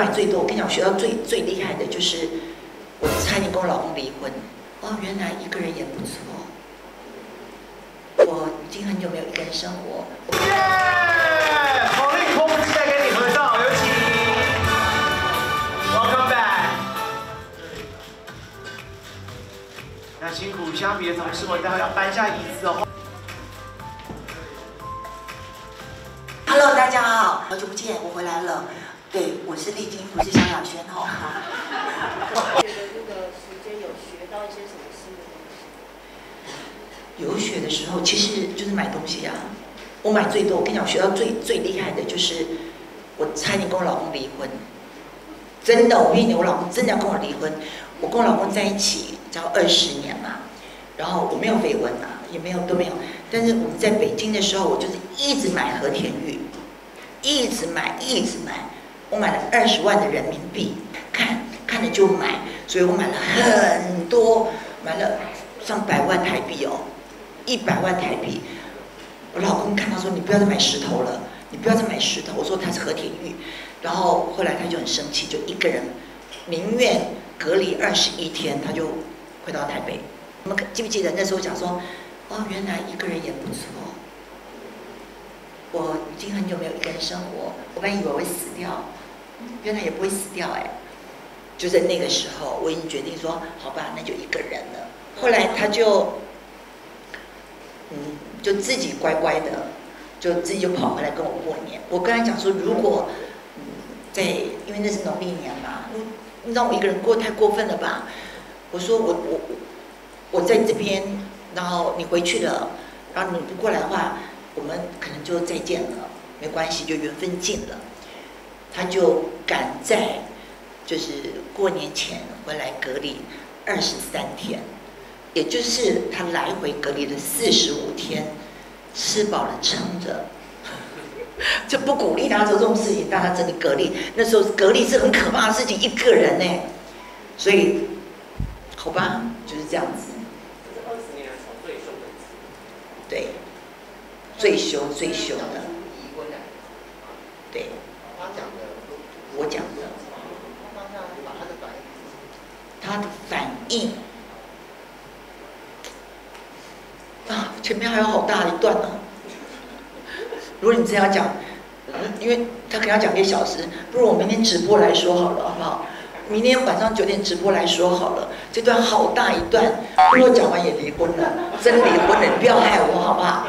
买最多，我跟你讲，学到最最厉害的就是我差点跟我老公离婚。哦，原来一个人也不错。我已经很久没有一个人生活。耶！好令迫不及待跟你合照，有请。Welcome back。那辛苦虾皮的同事们，待会要搬下椅子哦。大家好，好久不见，我回来了。对，我是丽晶，不是萧亚轩哈。觉得这个时间有学到一些什么新的东西？有学的时候，其实就是买东西啊。我买最多，我跟你讲，学到最最厉害的就是我差点跟我老公离婚。真的，我跟你讲，我老公真的要跟我离婚。我跟我老公在一起，只要二十年嘛，然后我没有绯闻啊，也没有都没有。但是我们在北京的时候，我就是一直买和田玉，一直买，一直买。我买了二十万的人民币，看看了就买，所以我买了很多，买了上百万台币哦，一百万台币。我老公看到说：“你不要再买石头了，你不要再买石头。”我说：“它是和田玉。”然后后来他就很生气，就一个人宁愿隔离二十一天，他就回到台北。你们记不记得那时候讲说：“哦，原来一个人也不错。”已经很久没有一个人生活，我本来以为我会死掉，原来也不会死掉哎。就在那个时候，我已经决定说，好吧，那就一个人了。后来他就，嗯，就自己乖乖的，就自己就跑回来跟我过年。我跟他讲说，如果，嗯，在因为那是农历年嘛，你让我一个人过太过分了吧？我说我我我在这边，然后你回去了，然后你不过来的话。我们可能就再见了，没关系，就缘分尽了。他就赶在就是过年前回来隔离二十三天，也就是他来回隔离了四十五天，吃饱了撑着，就不鼓励他做这种事情，让他真的隔离。那时候隔离是很可怕的事情，一个人呢，所以好吧，就是这样子。这是二十年来吵最凶的一次。对。最凶最凶的，对，他讲的，我讲的，他的反应，啊，前面还有好大一段呢。如果你真要讲，因为他可能要讲一小时，不如我明天直播来说好了，好不好？明天晚上九点直播来说好了，这段好大一段，如果讲完也离婚了，真离婚了，你不要害我好不好？